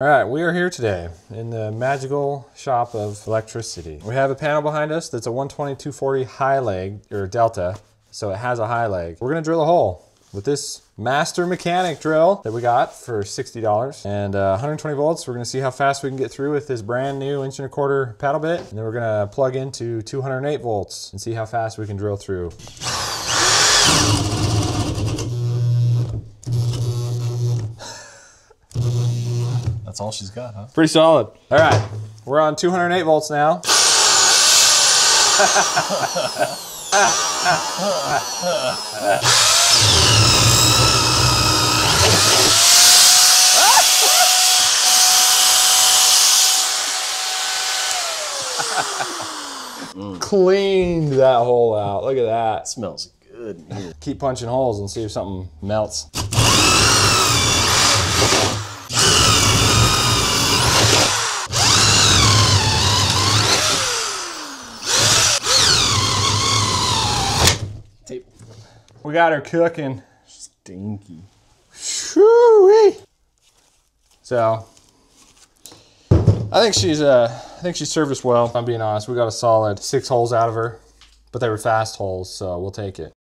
All right, we are here today in the magical shop of electricity. We have a panel behind us that's a 120 240 high leg or delta, so it has a high leg. We're gonna drill a hole with this master mechanic drill that we got for $60 and uh, 120 volts. We're gonna see how fast we can get through with this brand new inch and a quarter paddle bit. And then we're gonna plug into 208 volts and see how fast we can drill through. That's all she's got, huh? Pretty solid. All right, we're on 208 volts now. Cleaned that hole out. Look at that. smells good. Keep punching holes and see if something melts. Tape. We got her cooking. Stinky. Shoo-wee. So, I think she's uh, I think she served us well. If I'm being honest, we got a solid six holes out of her, but they were fast holes, so we'll take it.